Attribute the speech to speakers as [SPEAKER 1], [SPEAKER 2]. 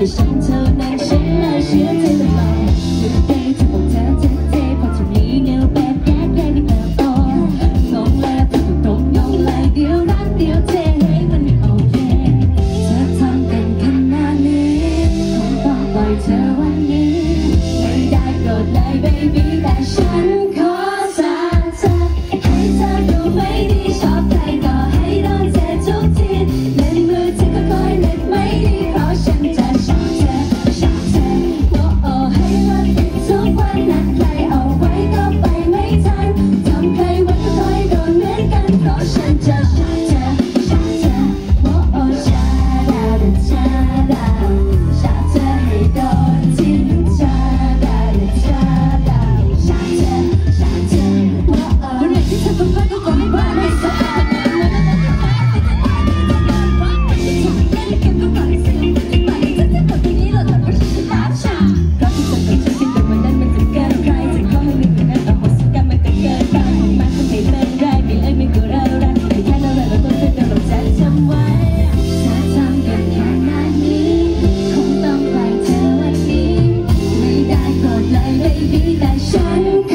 [SPEAKER 1] แต่ฉันเท่านฉันเลยเชื่อใจตลอดหยุดใจจบอกเธอเธอเธอพอจะมีเงาแบบแก้แกได้แบบอ่อนงงและตรงตรงงไหลเดียวรักเดียวเทให้มันไม่โอเคเธอทำกันขนาดนี้ต้องปล่อยเธอวันนี้ไม่ได้กดธเลย baby แต่ฉัน ราะฉันจะ แต่ฉัน